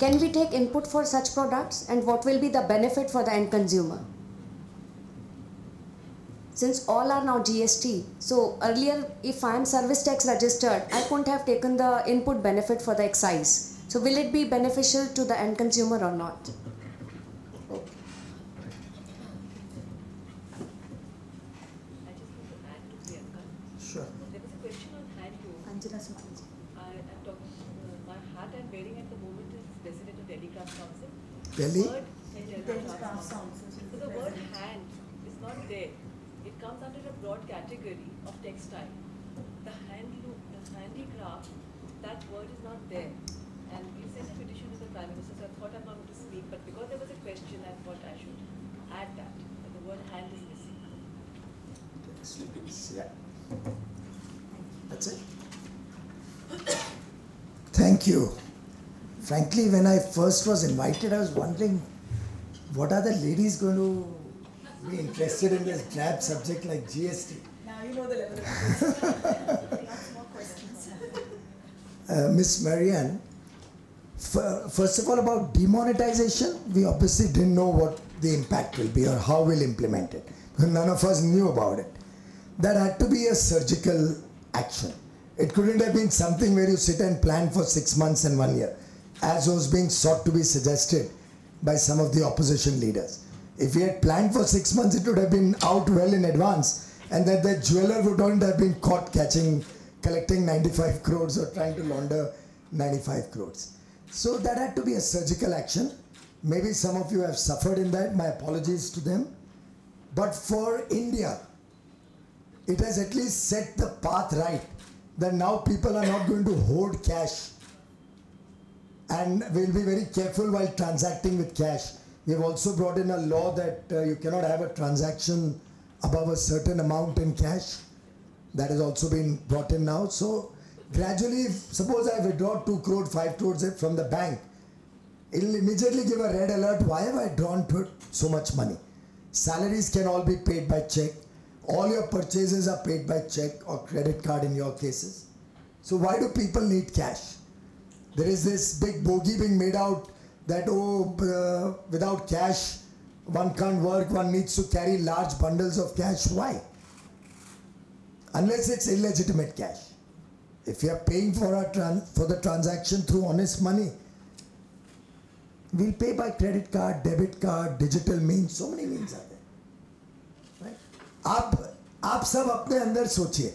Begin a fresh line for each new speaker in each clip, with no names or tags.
Can we take input for such products and what will be the benefit for the end consumer? Since all are now GST, so earlier if I am service tax registered, I couldn't have taken the input benefit for the excise. So will it be beneficial to the end consumer or not?
I just want to add to Priyanka.
Sure.
There was a question on handloom.
Anjana Samaji.
I am talking, uh, my hat I'm wearing at the moment is President of Delhi Craft Council.
Delhi?
Word, Delhi
Delhi
Craft
Craft
Council.
Council, so
So the word hand is not there. It comes under a broad category of textile. The hand handloom, the handicraft, that word is not there. And we sent a petition to the Prime Minister, so I thought I'm not going to speak, but because there was a question, I thought I should add that, that the word hand is missing.
Yeah. That's it. Thank you. Frankly, when I first was invited, I was wondering what are the ladies going to be interested in this drab subject like GST?
Now you know the level of interest. More questions.
Uh, Miss Marianne, f- first of all, about demonetization, we obviously didn't know what the impact will be or how we'll implement it. None of us knew about it. That had to be a surgical action. It couldn't have been something where you sit and plan for six months and one year, as was being sought to be suggested by some of the opposition leaders. If we had planned for six months, it would have been out well in advance, and that the jeweler would not have been caught catching, collecting 95 crores or trying to launder 95 crores. So that had to be a surgical action. Maybe some of you have suffered in that. My apologies to them. But for India, it has at least set the path right that now people are not going to hoard cash and we'll be very careful while transacting with cash. We've also brought in a law that uh, you cannot have a transaction above a certain amount in cash. That has also been brought in now. So gradually, if, suppose I withdraw 2 crore, 5 crores from the bank, it'll immediately give a red alert. Why have I drawn so much money? Salaries can all be paid by check. All your purchases are paid by check or credit card in your cases. So why do people need cash? There is this big bogey being made out that oh, uh, without cash, one can't work. One needs to carry large bundles of cash. Why? Unless it's illegitimate cash. If you are paying for a tran- for the transaction through honest money, we'll pay by credit card, debit card, digital means. So many means are there. Right? आप आप सब अपने अंदर सोचिए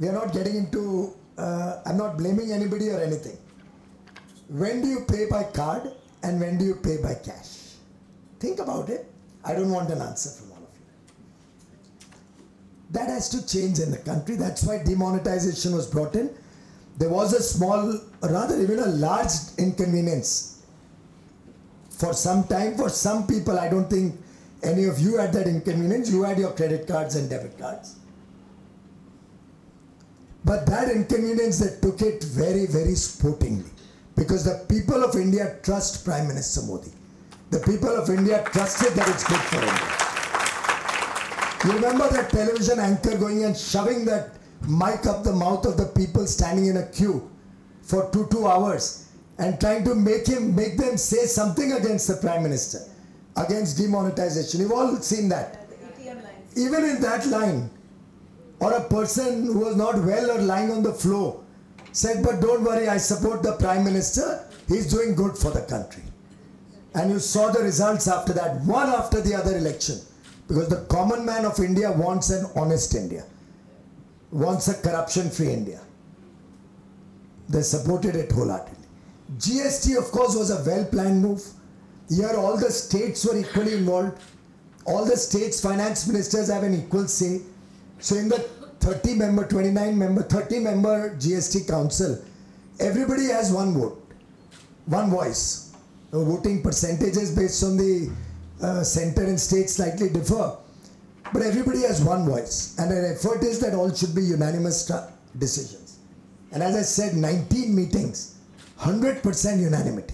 we are not getting into uh, I'm not blaming anybody or anything when do you pay by card and when do you pay by cash? Think about it. I don't want an answer from all of you. That has to change in the country. That's why demonetization was brought in. There was a small rather even a large inconvenience for some time. For some people i don't think any of you had that inconvenience. You had your credit cards and debit cards. But that inconvenience they took it very very sportingly because the people of india trust prime minister modi. The people of india trusted that it's good for india you remember that television anchor going and shoving that mic up the mouth of the people standing in a queue for two two hours and trying to make him make them say something against the prime minister against demonetization. You've all seen that. Even in that line or a person who was not well or lying on the floor said but don't worry i support the prime minister. He's doing good for the country. And you saw the results after that one after the other election. Because the common man of india wants an honest india wants a corruption free india. They supported it wholeheartedly. Gst of course was a well planned move. Here all the states were equally involved. All the states finance ministers have an equal say. So in the 30 member 29 member 30 member gst council everybody has one vote one voice. The voting percentages based on the uh, center and state slightly differ but everybody has one voice and an effort is that all should be unanimous decisions. And as i said 19 meetings 100% unanimity.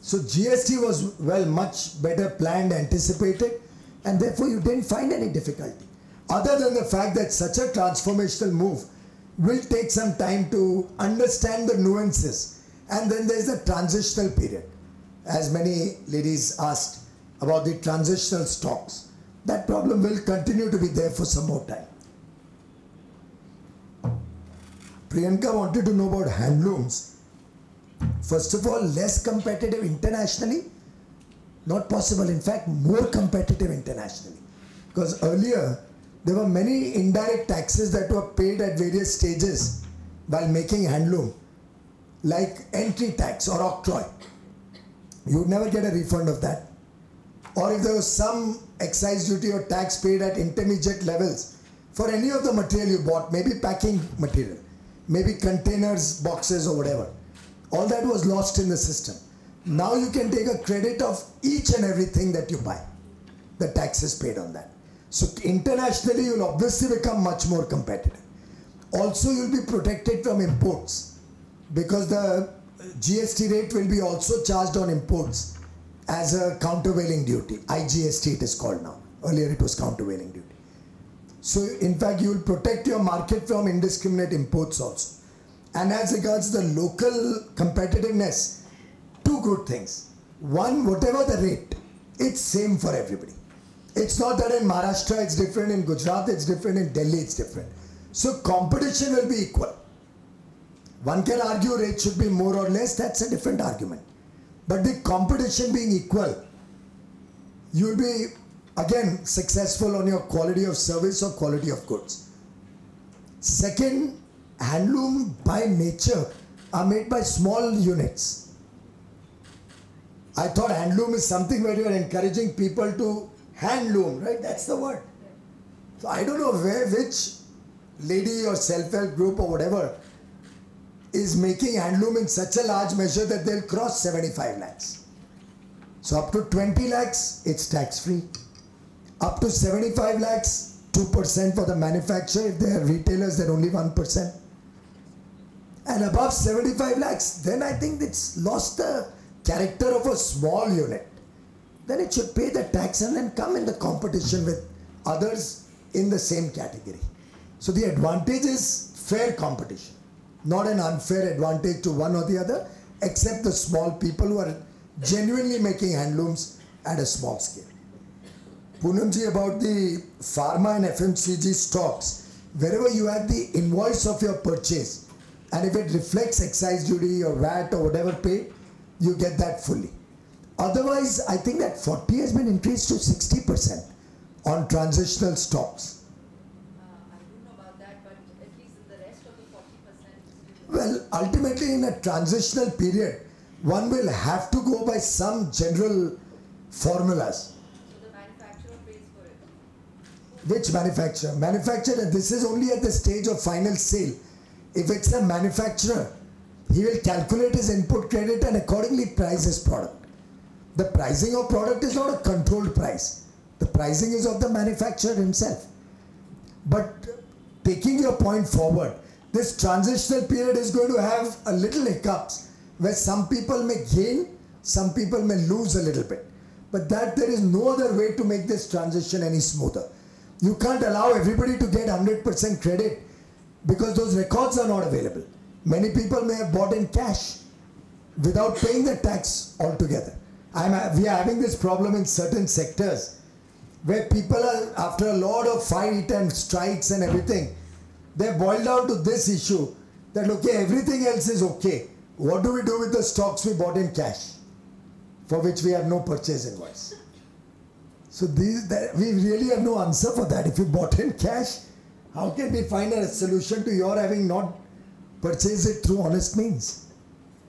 So GST was well much better planned, anticipated, and therefore you didn't find any difficulty. Other than the fact that such a transformational move will take some time to understand the nuances And then there's the transitional period. As many ladies asked about the transitional stocks, that problem will continue to be there for some more time. Priyanka wanted to know about handlooms. First of all, less competitive internationally, not possible. In fact, more competitive internationally. Because earlier, there were many indirect taxes that were paid at various stages while making handloom, like entry tax or octroi. You would never get a refund of that. Or if there was some excise duty or tax paid at intermediate levels for any of the material you bought, maybe packing material, maybe containers, boxes, or whatever, all that was lost in the system. Now you can take a credit of each and everything that you buy. The tax is paid on that. So internationally, you'll obviously become much more competitive. Also, you'll be protected from imports because the GST rate will be also charged on imports as a countervailing duty. IGST it is called now. Earlier it was countervailing duty. So in fact, you will protect your market from indiscriminate imports also. And as regards the local competitiveness, two good things. One, whatever the rate, it's same for everybody. It's not that in Maharashtra it's different, in Gujarat it's different, in Delhi it's different. So competition will be equal. One can argue rate should be more or less, that's a different argument. But the competition being equal, you'll be again successful on your quality of service or quality of goods. Second, handloom by nature are made by small units. I thought handloom is something where you are encouraging people to handloom, right? That's the word. So I don't know where which lady or self-help group or whatever is making handloom in such a large measure that they'll cross 75 lakhs. So up to 20 lakhs, it's tax free. Up to 75 lakhs, 2% for the manufacturer. If they are retailers, then only 1%. And above 75 lakhs, then I think it's lost the character of a small unit. Then it should pay the tax and then come in the competition with others in the same category. So the advantage is fair competition, not an unfair advantage to one or the other, except the small people who are genuinely making handlooms at a small scale. Poonamji, about the pharma and FMCG stocks, wherever you have the invoice of your purchase, and if it reflects excise duty or VAT or whatever paid, you get that fully. Otherwise, I think that 40 has been increased to 60% on transitional stocks.
Uh, I don't know about that, but at least the rest of the forty percent.
Well, ultimately, in a transitional period, one will have to go by some general formulas.
So the manufacturer pays for it.
Which manufacturer? Manufacturer, this is only at the stage of final sale. If it's a manufacturer, he will calculate his input credit and accordingly price his product. The pricing of product is not a controlled price. The pricing is of the manufacturer himself. But taking your point forward, this transitional period is going to have a little hiccups where some people may gain, some people may lose a little bit. But that there is no other way to make this transition any smoother. You can't allow everybody to get 100% credit because those records are not available. Many people may have bought in cash without paying the tax altogether. I'm, we are having this problem in certain sectors where people are, after a lot of fight and strikes and everything, they boil down to this issue that okay, everything else is okay. What do we do with the stocks we bought in cash for which we have no purchase invoice? So these, that, we really have no answer for that. If you bought in cash, how can we find a solution to your having not purchased it through honest means?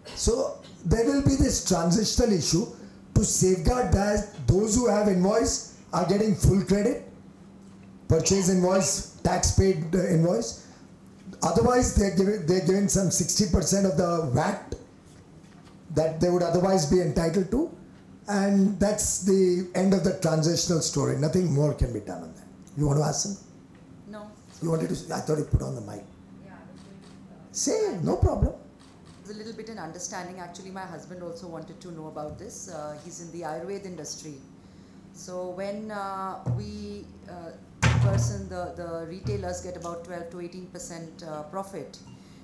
So there will be this transitional issue to safeguard that those who have invoice are getting full credit, purchase invoice, tax paid uh, invoice. Otherwise, they're given they're given some 60% of the VAT that they would otherwise be entitled to, and that's the end of the transitional story. Nothing more can be done on that. You want to ask something?
No.
You wanted to? I thought you put on the mic.
Yeah, I was going to,
Say no problem.
A little bit in understanding. Actually, my husband also wanted to know about this. Uh, he's in the Ayurveda industry. So when uh, we, uh, person, the, the retailers get about 12 to 18 percent uh, profit.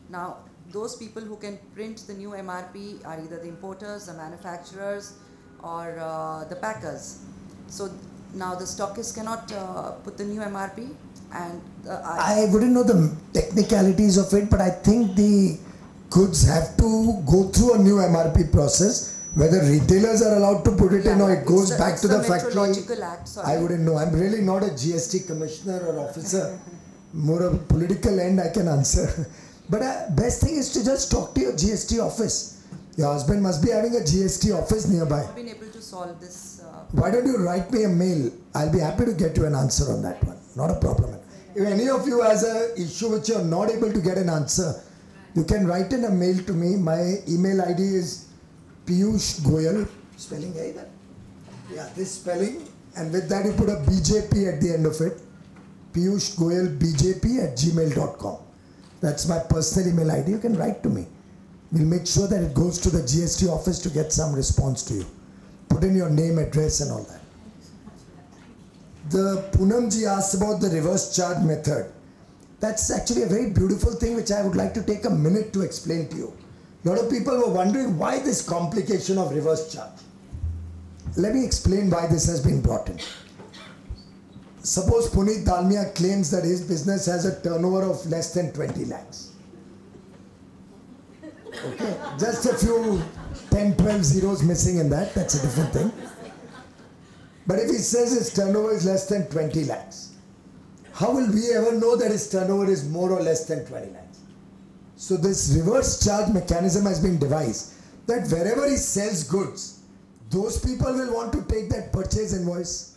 Now, those people who can print the new MRP are either the importers, the manufacturers, or uh, the packers. So now the stockist cannot uh, put the new MRP, and uh, I,
I wouldn't know the technicalities of it, but I think the goods have to go through a new MRP process. Whether retailers are allowed to put it in or it goes
the-
back to the,
the
factory,
Act.
I wouldn't know. I'm really not a GST commissioner or officer. More of a political end I can answer. But uh, best thing is to just talk to your GST office. Your husband must be having a GST office nearby.
I've been able to solve this. Uh,
Why don't you write me a mail? I'll be happy to get you an answer on that one. Not a problem. If any of you has a issue which you're not able to get an answer, you can write in a mail to me. My email ID is Piyush Goyal. Spelling है इधर? Yeah, this spelling. And with that you put a BJP at the end of it. Piyush Goyal BJP at gmail.com. That's my personal email ID. You can write to me. We'll make sure that it goes to the GST office to get some response to you. Put in your name, address, and all that. The Poonamji asked about the reverse charge method. That's actually a very beautiful thing which I would like to take a minute to explain to you. A lot of people were wondering why this complication of reverse charge. Let me explain why this has been brought in. Suppose Puneet Dalmia claims that his business has a turnover of less than 20 lakhs. Okay, just a few 10, 12 zeros missing in that, that's a different thing. But if he says his turnover is less than 20 lakhs, how will we ever know that his turnover is more or less than 20 lakhs? So this reverse charge mechanism has been devised that wherever he sells goods, those people will want to take that purchase invoice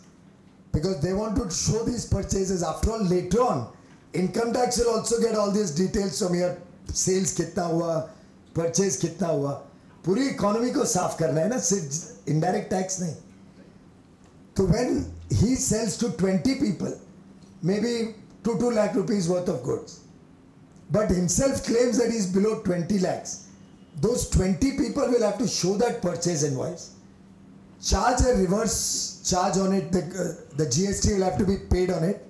because they want to show these purchases. After all, later on, income tax will also get all these details from your sales कितना हुआ, purchase कितना हुआ. पूरी economy को साफ करना है ना सिर्फ इनडायरेक्ट टैक्स नहीं So when he sells to 20 people, maybe 2 2 lakh rupees worth of goods, but himself claims that he's below 20 lakhs, those 20 people will have to show that purchase invoice, charge a reverse charge on it, the, uh, the GST will have to be paid on it,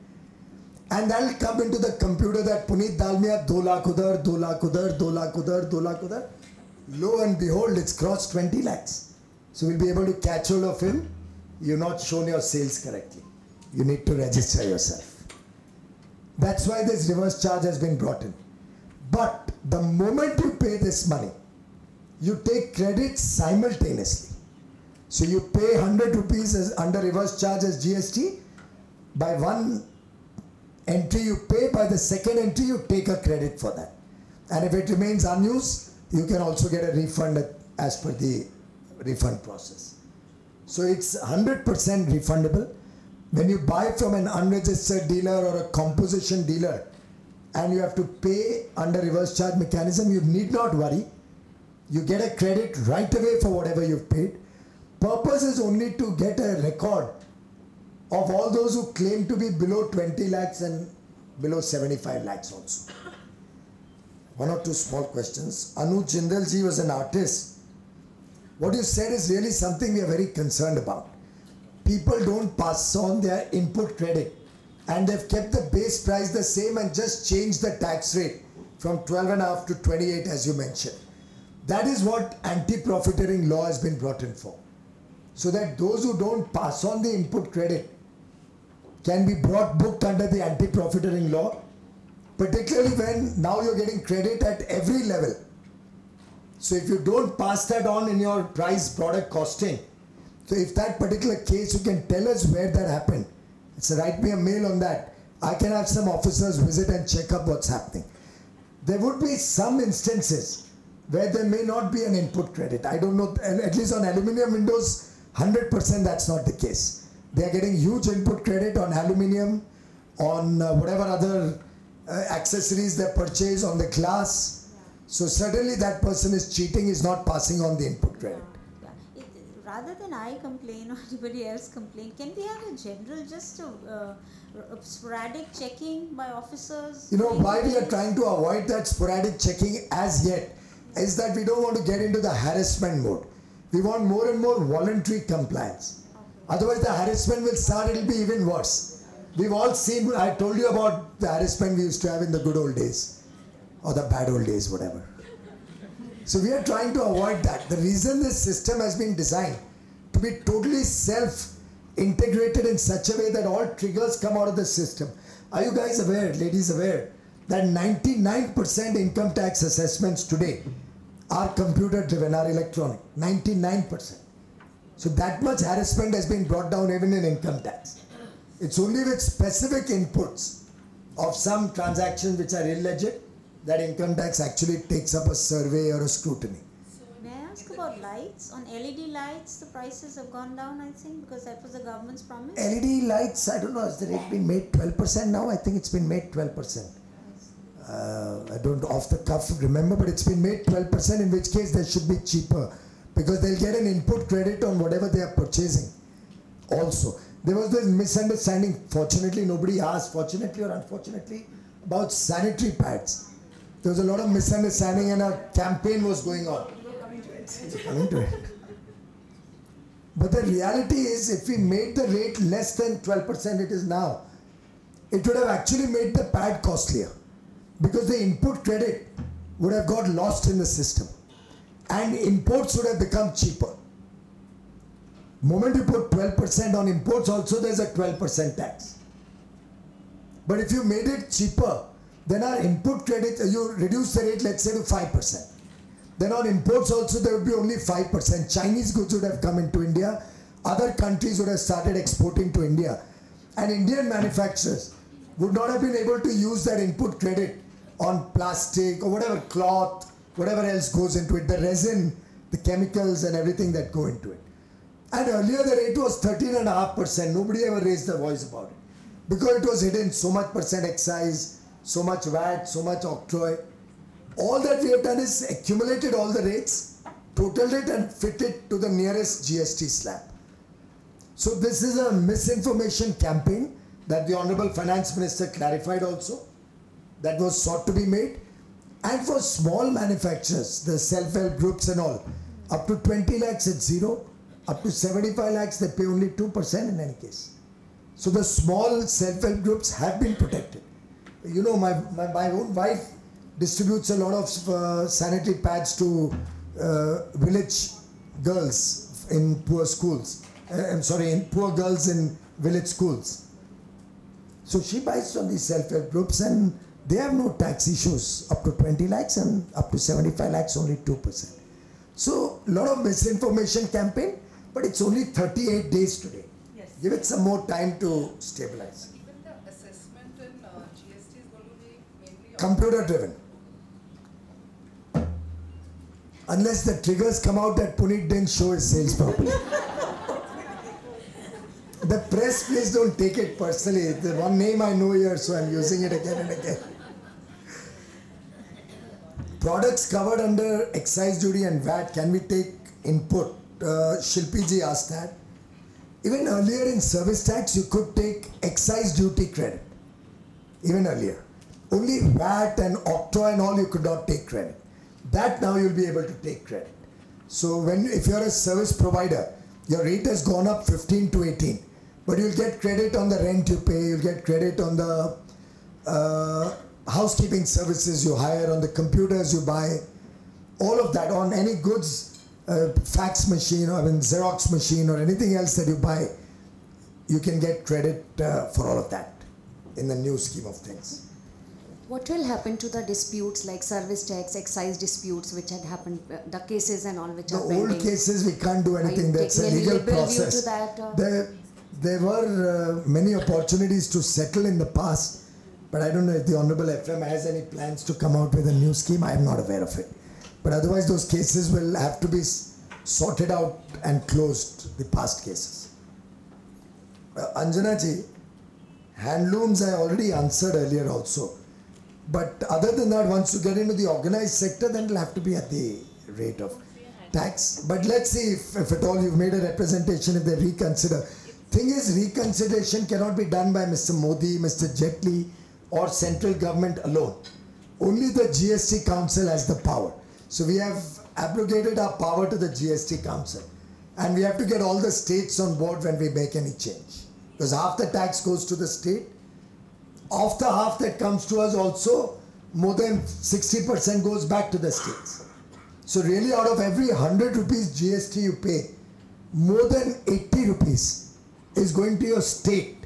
and that'll come into the computer that Puneet Dalmia 2 lakh udhar, 2 lakh udhar, 2 lakh udhar, 2 lakh udhar. Lo and behold, it's crossed 20 lakhs. So we'll be able to catch hold of him. You've not shown your sales correctly. You need to register yourself. That's why this reverse charge has been brought in. But the moment you pay this money, you take credit simultaneously. So you pay 100 rupees as under reverse charge as GST. By one entry you pay, by the second entry you take a credit for that. And if it remains unused, you can also get a refund as per the refund process. So it's 100% refundable. When you buy from an unregistered dealer or a composition dealer and you have to pay under reverse charge mechanism, you need not worry. You get a credit right away for whatever you've paid. Purpose is only to get a record of all those who claim to be below 20 lakhs and below 75 lakhs also. One or two small questions. Anu Jindalji was an artist. What you said is really something we are very concerned about. People don't pass on their input credit and they've kept the base price the same and just changed the tax rate from 12.5 to 28 as you mentioned. That is what anti-profiteering law has been brought in for. So that those who don't pass on the input credit can be brought booked under the anti-profiteering law, particularly when now you're getting credit at every level. So if you don't pass that on in your price product costing, so if that particular case, you can tell us where that happened. So write me a mail on that. I can have some officers visit and check up what's happening. There would be some instances where there may not be an input credit. I don't know, at least on aluminium windows, 100% that's not the case. They are getting huge input credit on aluminium, on uh, whatever other uh, accessories they purchase, on the glass. So certainly that person is cheating, is not passing on the input credit.
Yeah. Rather than I complain or anybody else complain, can we have a general, just a, uh, a sporadic checking by officers?
You know why we are trying to avoid that sporadic checking as yet is that we don't want to get into the harassment mode. We want more and more voluntary compliance. Otherwise, the harassment will start, it'll be even worse. We've all seen, I told you about the harassment we used to have in the good old days or the bad old days, whatever. So we are trying to avoid that. The reason this system has been designed to be totally self integrated in such a way that all triggers come out of the system. Are you guys aware, ladies aware, that 99% income tax assessments today are computer driven, are electronic? 99%. So that much harassment has been brought down even in income tax. It's only with specific inputs of some transactions which are illegit that income tax actually takes up a survey or a scrutiny.
So May I ask about lights? On LED lights, the prices have gone down, I think, because that was the government's promise.
LED lights, I don't know, has the rate been made 12% now? I think it's been made 12%. Uh, I don't off the cuff remember, but it's been made 12%, in which case they should be cheaper because they'll get an input credit on whatever they are purchasing. Also, there was this misunderstanding, fortunately, nobody asked, fortunately or unfortunately, about sanitary pads. There was a lot of misunderstanding, and a campaign was going on. Coming to it. But the reality is, if we made the rate less than 12% it is now, it would have actually made the pad costlier because the input credit would have got lost in the system and imports would have become cheaper. Moment you put 12% on imports, also there's a 12% tax. But if you made it cheaper, then our input credit, uh, you reduce the rate, let's say, to 5%. Then on imports also there would be only 5%. Chinese goods would have come into India. Other countries would have started exporting to India. And Indian manufacturers would not have been able to use that input credit on plastic or whatever cloth, whatever else goes into it, the resin, the chemicals and everything that go into it. And earlier the rate was 13.5%. Nobody ever raised their voice about it. Because it was hidden so much percent excise, so much VAT, so much octroi. All that we have done is accumulated all the rates, totaled it and fitted to the nearest GST slab. So this is a misinformation campaign that the Honorable Finance Minister clarified also that was sought to be made. And for small manufacturers, the self-help groups and all, up to 20 lakhs it's zero, up to 75 lakhs they pay only 2% in any case. So the small self-help groups have been protected. You know, my, my, my own wife distributes a lot of uh, sanitary pads to uh, village girls in poor schools. Uh, I'm sorry, in poor girls in village schools. So she buys from these self-help groups and they have no tax issues up to 20 lakhs and up to 75 lakhs only 2%. So a lot of misinformation campaign, but it's only 38 days today.
Yes.
Give it some more time to stabilize.
Even the assessment in uh, GST is going to be mainly on
Computer driven. Unless the triggers come out that Puneet didn't show his sales properly. the press, please don't take it personally. The one name I know here, so I'm using it again and again. Products covered under excise duty and VAT, can we take input? Uh, Shilpi ji asked that. Even earlier in service tax, you could take excise duty credit. Even earlier. Only VAT and octroi and all you could not take credit. That now you'll be able to take credit. So when if you're a service provider, your rate has gone up 15 to 18, but you'll get credit on the rent you pay, you'll get credit on the uh, housekeeping services you hire, on the computers you buy, all of that on any goods, uh, fax machine or I mean Xerox machine or anything else that you buy, you can get credit uh, for all of that in the new scheme of things.
What will happen to the disputes like service tax, excise disputes, which had happened, uh, the cases and all which
The
are
old
pending?
cases we can't do anything. That's a legal process.
that, uh?
There, there were uh, many opportunities to settle in the past, but I don't know if the Honorable FM has any plans to come out with a new scheme. I am not aware of it. But otherwise, those cases will have to be sorted out and closed. The past cases. Uh, Anjana ji, handlooms I already answered earlier also. But other than that, once you get into the organized sector, then it'll have to be at the rate of tax. But let's see if, if at all you've made a representation, if they reconsider. Thing is, reconsideration cannot be done by Mr. Modi, Mr. Jaitley, or central government alone. Only the GST Council has the power. So we have abrogated our power to the GST Council. And we have to get all the states on board when we make any change. Because half the tax goes to the state, of the half that comes to us also, more than 60% goes back to the states. So really, out of every hundred rupees GST you pay, more than eighty rupees is going to your state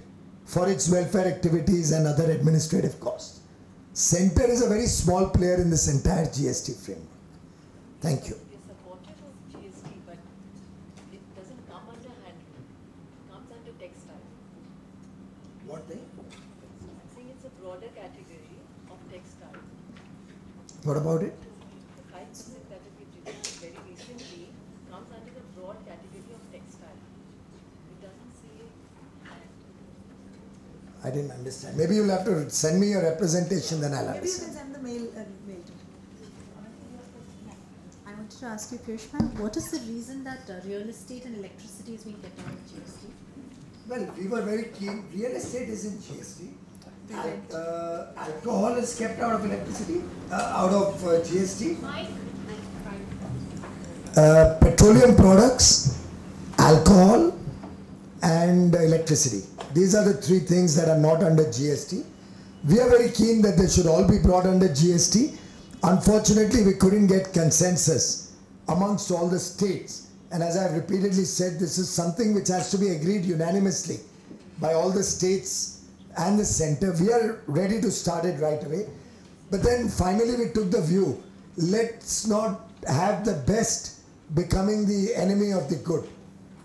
for its welfare activities and other administrative costs. Center is a very small player in this entire GST framework. Thank you.
We are supportive of GST, but it doesn't come under handloom, it comes under textile.
What thing?
I'm saying it's a broader category of textile.
What about it?
The five percent that we introduced very recently comes under the broad category of textile. It doesn't say
I didn't understand. Maybe you'll have to send me your representation, then I'll
Maybe you can send the mail, uh, mail to me.
I wanted to ask you, Piyush ma'am, what is the reason that uh, real estate and electricity is being kept out of GST?
Well, we were very keen. Real estate is in GST. Uh, alcohol is kept out of electricity, uh, out of uh, GST. Uh, petroleum products, alcohol, and electricity. These are the three things that are not under GST. We are very keen that they should all be brought under GST. Unfortunately, we couldn't get consensus amongst all the states. And as I've repeatedly said, this is something which has to be agreed unanimously by all the states and the center. We are ready to start it right away. But then finally, we took the view let's not have the best becoming the enemy of the good.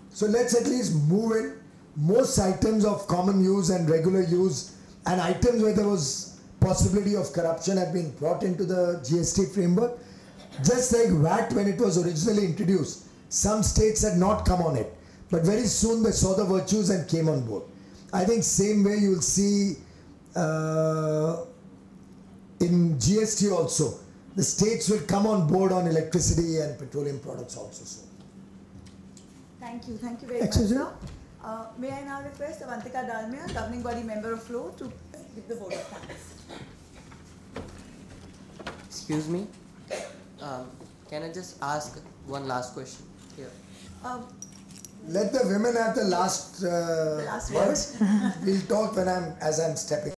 So let's at least move in. Most items of common use and regular use and items where there was possibility of corruption have been brought into the GST framework. Just like VAT when it was originally introduced, some states had not come on it, but very soon they saw the virtues and came on board. I think same way you will see uh, in GST also. The states will come on board on electricity and petroleum products also soon.
Thank you, thank you very much,
Excuse me?
Uh, may I now request Avantika Dalmia, governing body member of FLO, to give the vote of thanks.
Excuse me. Um, can I just ask one last question here?
Um,
Let the women have the last, uh,
last
words. we'll talk when I'm as I'm stepping.